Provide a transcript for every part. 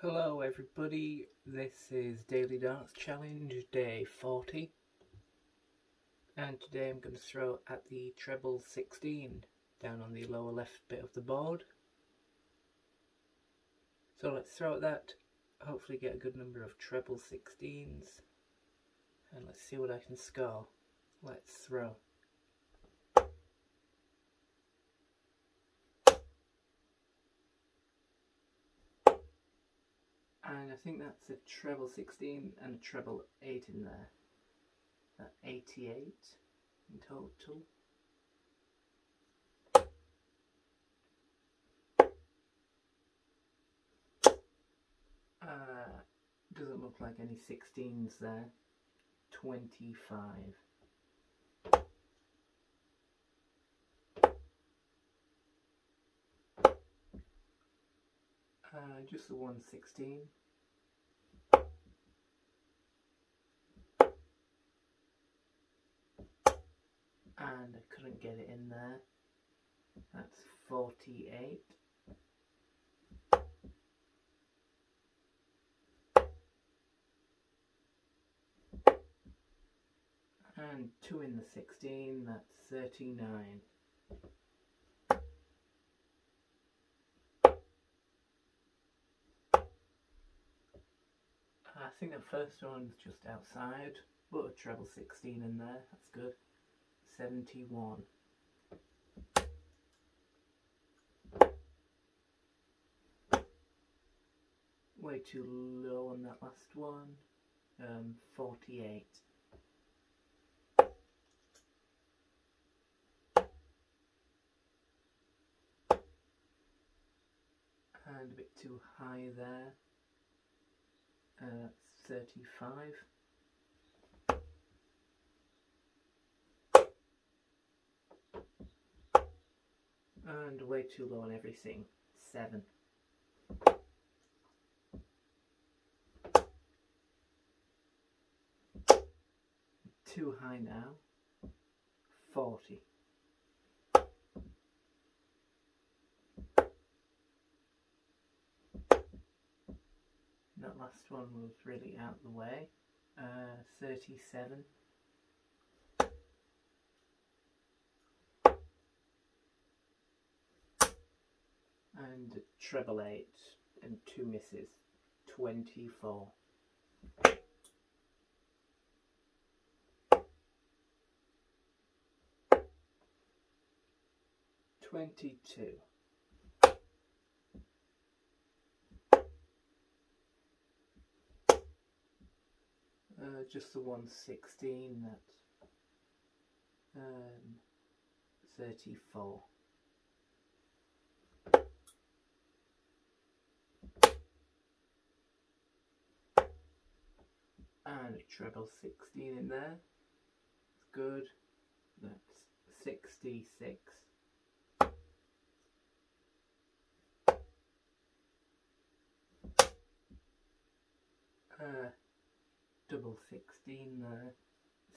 Hello everybody, this is Daily Darts Challenge day 40 and today I'm going to throw at the treble 16 down on the lower left bit of the board. So let's throw at that, hopefully get a good number of treble 16s and let's see what I can score. Let's throw. And I think that's a treble 16 and a treble 8 in there. That 88 in total. Uh, doesn't look like any 16s there. 25. Uh, just the 116. And I couldn't get it in there. That's 48. And 2 in the 16, that's 39. I think the first one's just outside, but a treble 16 in there, that's good. 71. Way too low on that last one. Um, 48. And a bit too high there. Uh, 35. And way too low on everything, 7. Too high now, 40. That last one was really out of the way. Uh, 37. And treble 8 and two misses. 24. Twenty-two. Uh, just the 116, that's um, 34. And a treble 16 in there. It's good. That's 66. Uh, double 16 there,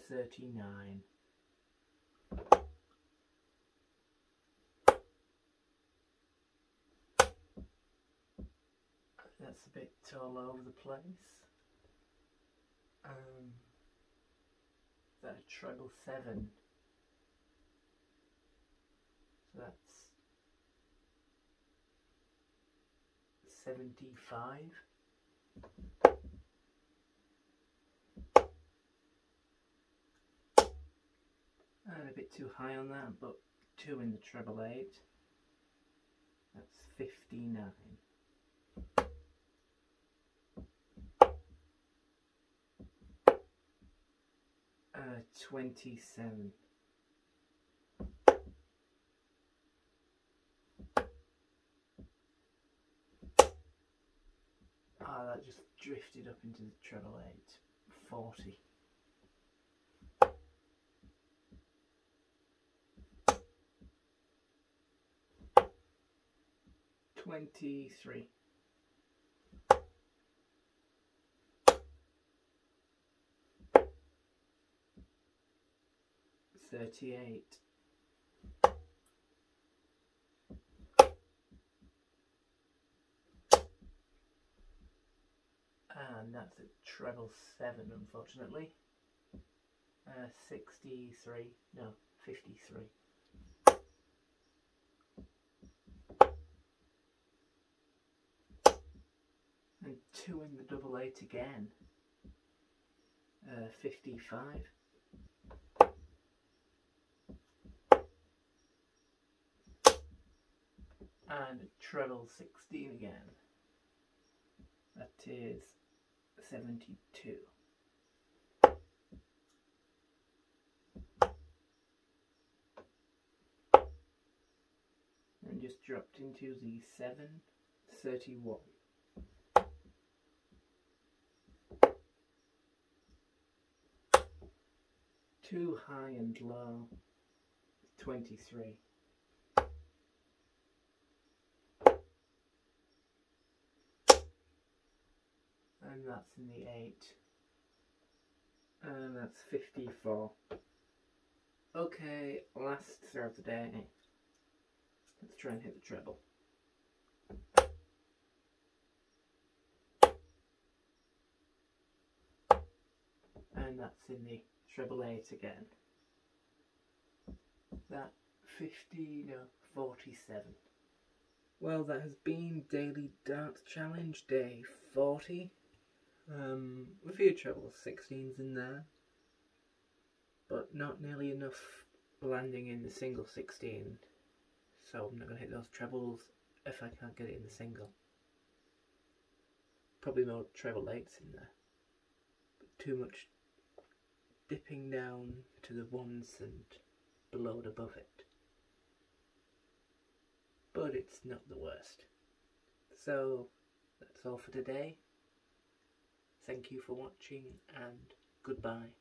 39. That's a bit all over the place. Um, that a treble 7. So that's 75. A bit too high on that, but 2 in the treble 8. That's 59. Uh, 27. Ah, that just drifted up into the treble 8. 40. Twenty-three. Thirty-eight. and that's a treble 7 unfortunately. Uh, 63, no, 53. 2 in the double eight again. Uh, 55. And treble 16 again. That is 72. And just dropped into the 731. Too high and low, 23. and that's in the 8 and that's 54 okay last throw of the day. Let's try and hit the treble that's in the treble 8 again that 50 no 47 well that has been daily darts challenge day 40 um, a few treble 16s in there, but not nearly enough landing in the single 16, so I'm not going to hit those trebles if I can't get it in the single. Probably more treble 8s in there, but too much dipping down to the ones and below and above it. But it's not the worst. So, that's all for today. Thank you for watching and goodbye.